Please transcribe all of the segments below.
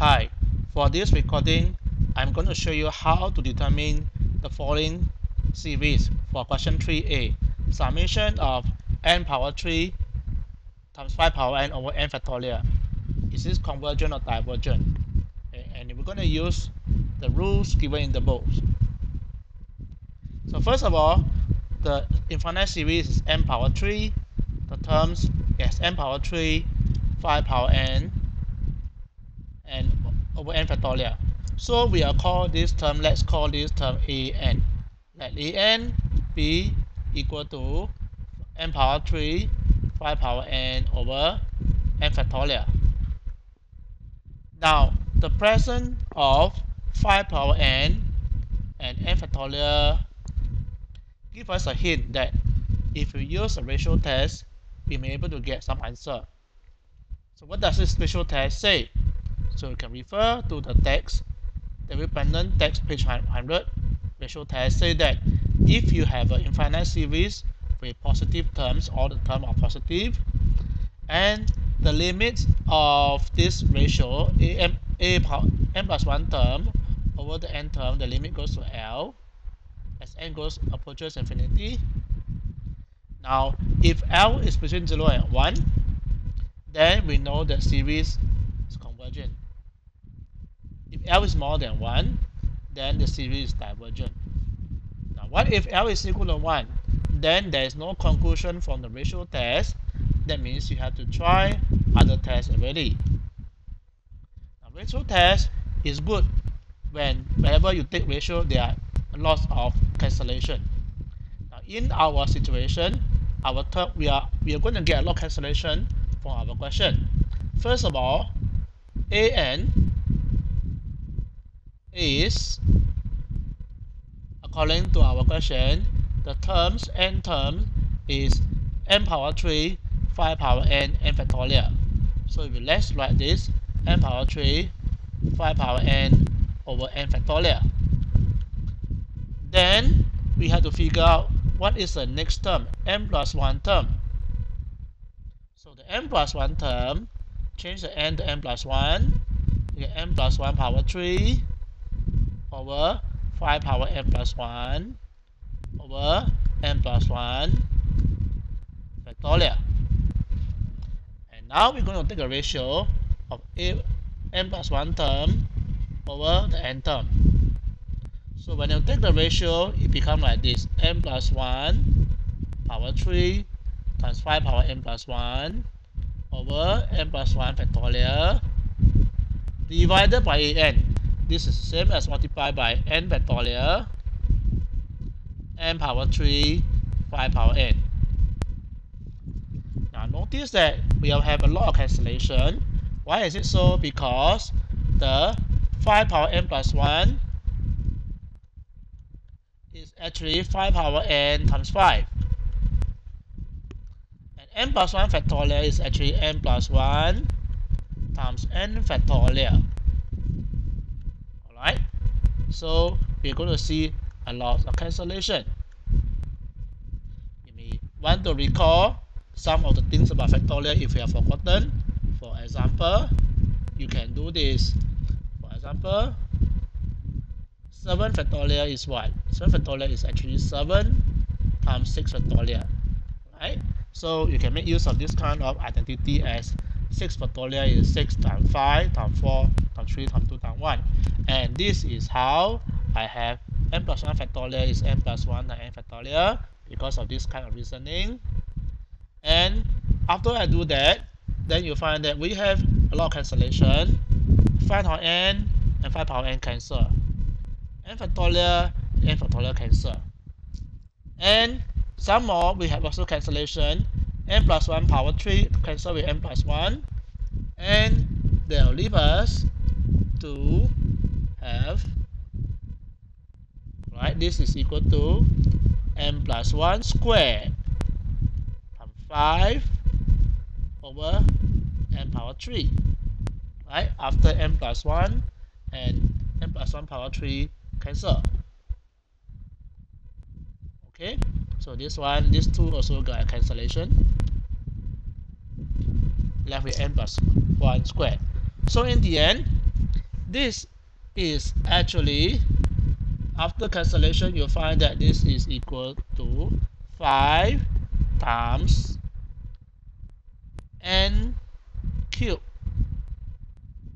Hi, for this recording, I'm going to show you how to determine the following series for question 3a. Summation of n power 3 times 5 power n over n factorial. Is this convergent or divergent? And we're going to use the rules given in the book. So first of all, the infinite series is n power 3. The terms is n power 3, 5 power n, and uh, over n factorial. So we are call this term, let's call this term an. Let an be equal to n power 3, 5 power n over n factorial. Now, the presence of 5 power n and n factorial give us a hint that if we use a ratio test, we may be able to get some answer. So what does this ratio test say? So you can refer to the text, the dependent text page 100 ratio test say that if you have an infinite series with positive terms, all the terms are positive, and the limit of this ratio, a, m, a power, n plus 1 term over the n term, the limit goes to L as n goes approaches infinity. Now, if L is between 0 and 1, then we know that series is convergent. If L is more than 1, then the series is divergent. Now, what if L is equal to 1? Then there is no conclusion from the ratio test. That means you have to try other tests already. Now, ratio test is good when whenever you take ratio, there are lots of cancellation. Now, in our situation, our term we are we are going to get a lot of cancellation from our question. First of all, an is, according to our question, the terms n term is n power 3, 5 power n, n factorial. So if let's write this, n power 3, 5 power n over n factorial. Then we have to figure out what is the next term, n plus 1 term. So the n plus 1 term, change the n to n plus 1, you get n plus 1 power 3 over 5 power n plus 1 over n plus 1 factorial. And now we're going to take a ratio of n plus 1 term over the n term. So when you take the ratio, it becomes like this, n plus 1 power 3 times 5 power n plus 1 over n plus 1 factorial divided by an. This is the same as multiplied by n factorial n power 3 5 power n. Now notice that we have a lot of cancellation. Why is it so? Because the 5 power n plus 1 is actually 5 power n times 5 and n plus 1 factorial is actually n plus 1 times n factorial. So we're going to see a lot of cancellation. You may want to recall some of the things about factorial if you have forgotten. For example, you can do this. For example, 7 factorial is what? 7 factorial is actually 7 times 6 factorial. Right? So you can make use of this kind of identity as 6 factorial is 6 times 5 times 4 times 3 times 2 times 1. And this is how I have n plus 1 factorial is n plus 1 times n factorial because of this kind of reasoning. And after I do that, then you find that we have a lot of cancellation. 5 power n and 5 power n cancel. n factorial, n factorial cancel. And some more, we have also cancellation. n plus 1 power 3 cancel with n plus 1. And they'll leave us to have, right, this is equal to m plus 1 squared times 5 over n power 3. Right, after n plus 1 and n plus 1 power 3 cancel. Okay. So this one, these two also got a cancellation. Left with n plus 1 squared. So in the end, this is actually after cancellation you find that this is equal to 5 times n cube.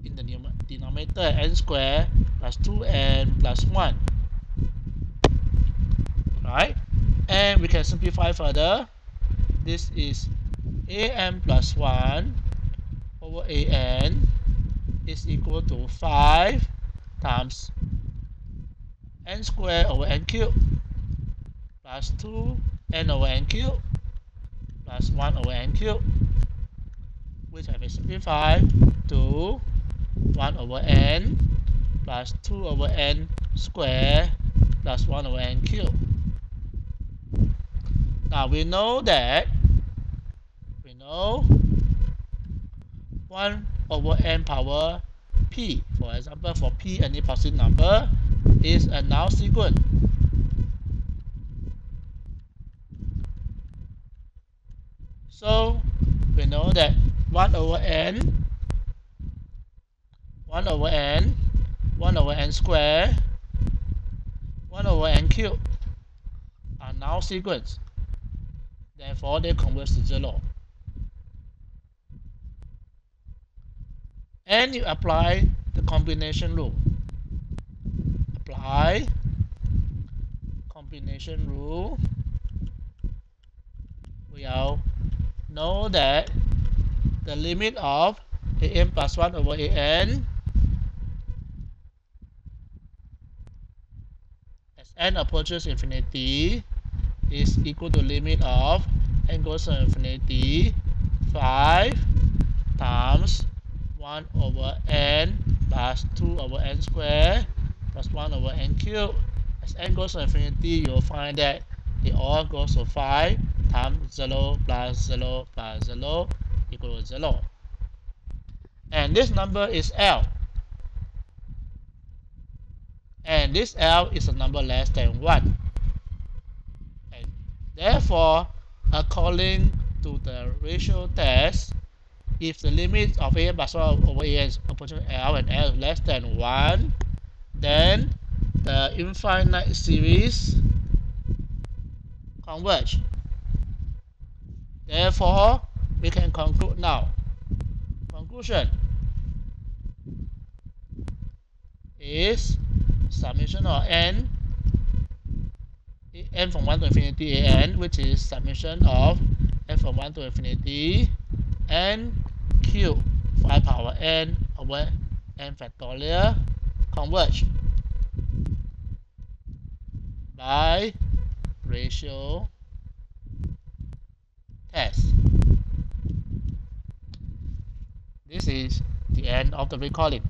In the denominator n square plus 2n plus 1 right? And we can simplify further. This is an plus 1 over an is equal to 5 times n squared over n cubed plus 2 n over n cubed plus 1 over n cubed which have been simplified to 1 over n plus 2 over n squared plus 1 over n cubed. Now we know that we know 1 over n power p. For example, for p any positive number is a null sequence. So we know that 1 over n 1 over n 1 over n square 1 over n cube are null sequence. Therefore, they converge to 0. And you apply the combination rule. Apply combination rule. We'll know that the limit of an plus 1 over an as n approaches infinity is equal to limit of n goes to infinity 5 times 1 over n plus 2 over n squared plus 1 over n cubed. As n goes to infinity, you'll find that it all goes to 5 times 0 plus 0 plus 0 equal to 0. And this number is L. And this L is a number less than 1. And therefore, according to the ratio test, if the limit of a 1 over a is approaching uh, L and L is less than 1, then the infinite series converge. Therefore, we can conclude now. Conclusion is summation of n n from 1 to infinity an which is summation of n from 1 to infinity n cube 5 power n over n factorial converge by ratio test. This is the end of the recording.